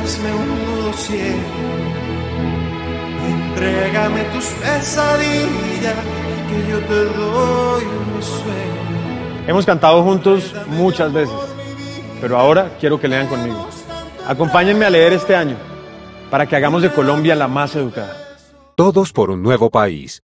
hazme un ciego, Entrégame tus pesadillas, que yo te doy mi sueño. Hemos cantado juntos muchas veces, pero ahora quiero que lean conmigo. Acompáñenme a leer este año para que hagamos de Colombia la más educada. Todos por un nuevo país.